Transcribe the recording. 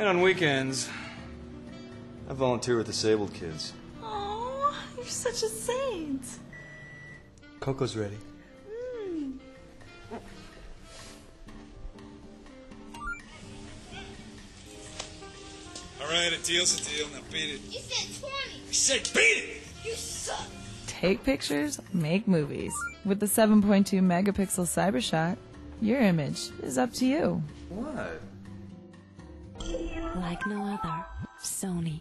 And on weekends, I volunteer with disabled kids. Oh, you're such a saint. Coco's ready. All right, a deal's a deal. Now beat it. You said 20. I said beat it! You suck. Take pictures, make movies. With the 7.2 megapixel CyberShot, your image is up to you. What? Like no other, Sony.